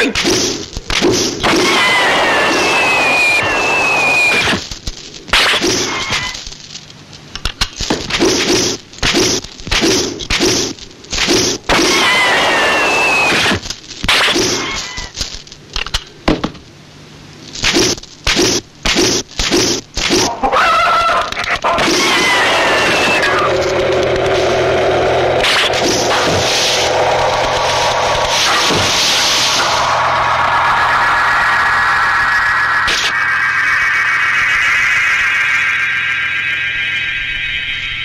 Hey!